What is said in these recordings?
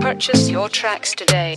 Purchase your tracks today.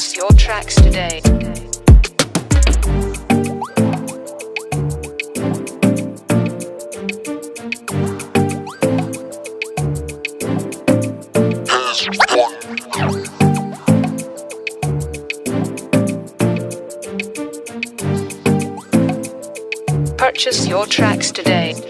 Purchase your tracks today. Purchase your tracks today.